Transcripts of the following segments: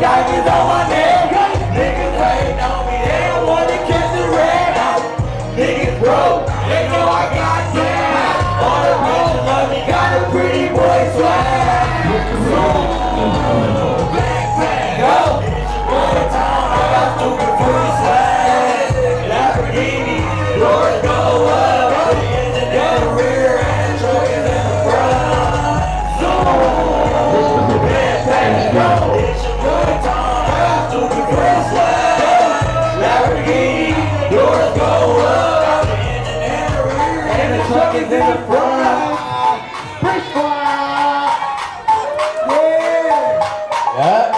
该你的画面 niggas in the front. Brick Squad. Yeah. Yeah.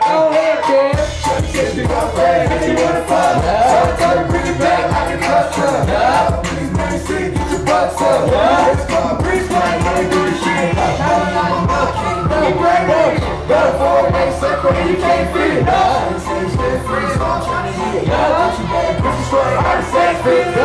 Go ahead, kid. Chuck says you got friends you wanna fuck. So tell bring it back like a custom. Yeah. Please let me see get your butts up. Yeah. It's called Brick Squad. Let do the shit. I fuck? not go break it. Got a four-way circle and you can't fit it. Yeah. Free, so I'm trying to hit. Yeah. Don't you mad? Pussy straight. I'm sex.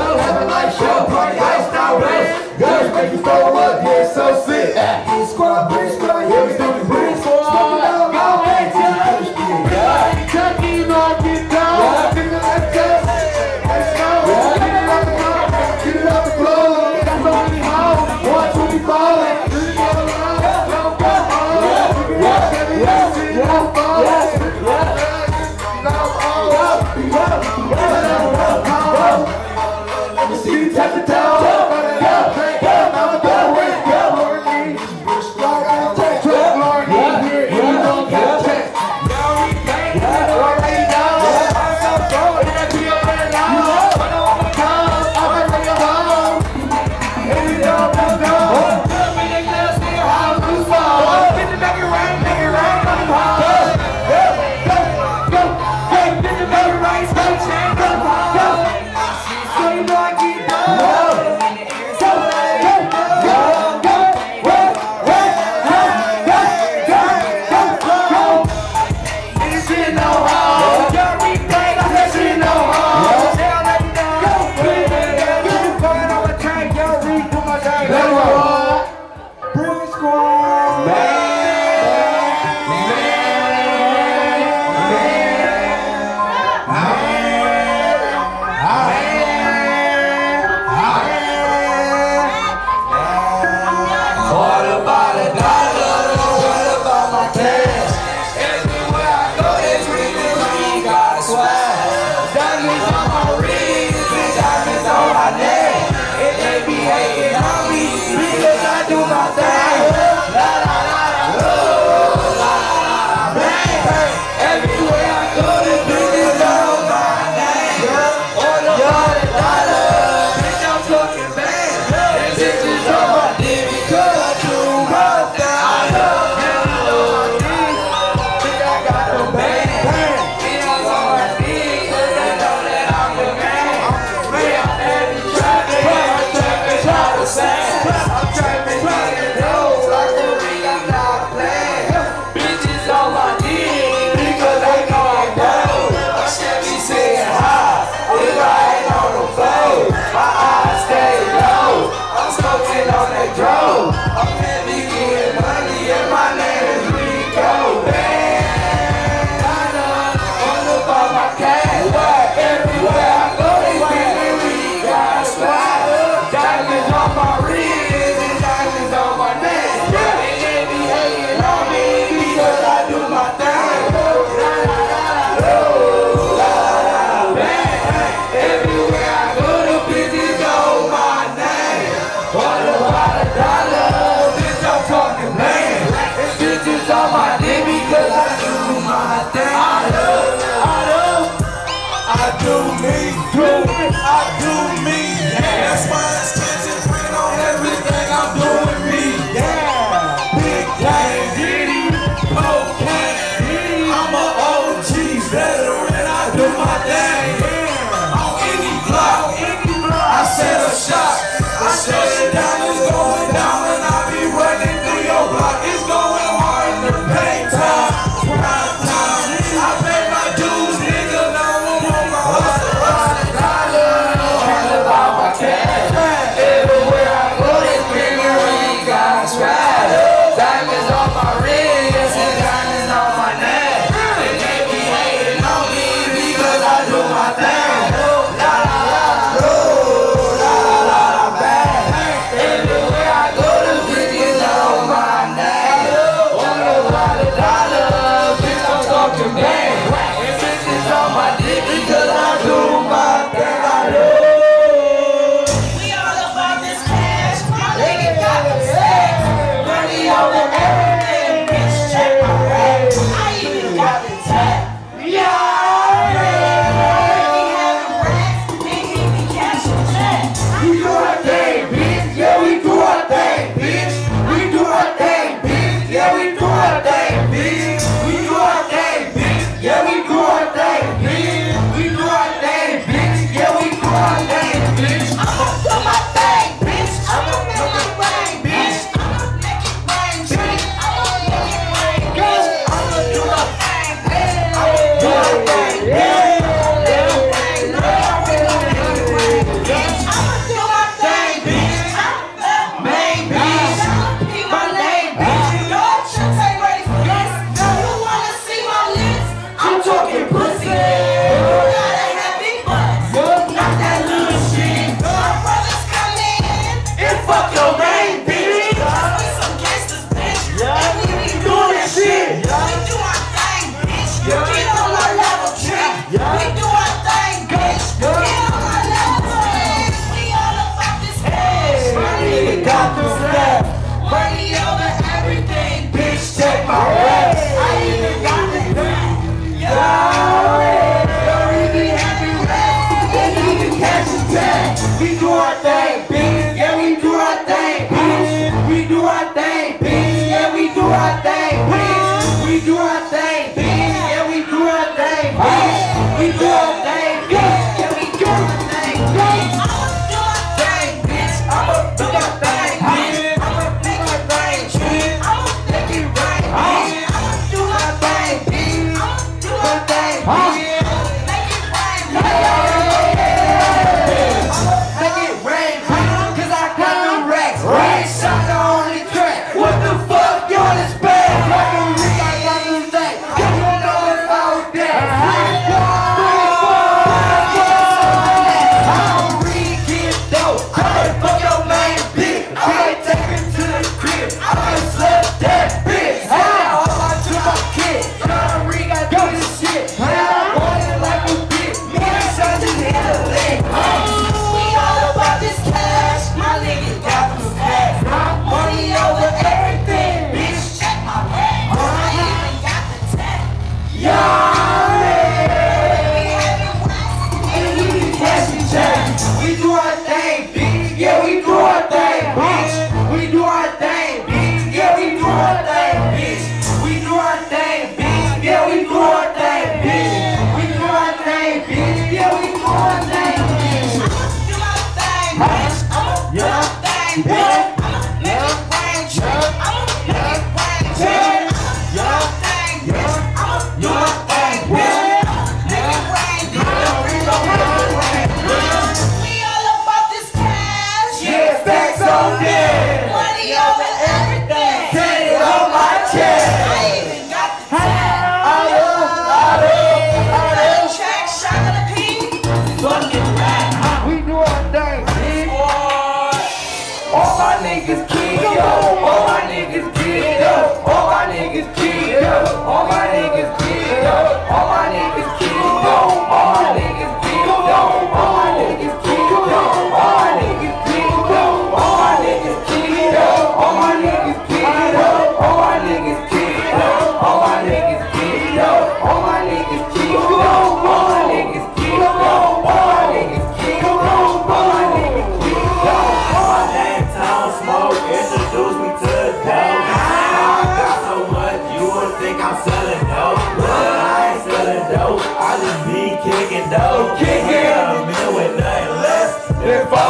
dough. I just be kicking dough. Kicking. Got a meal with nothing less than five.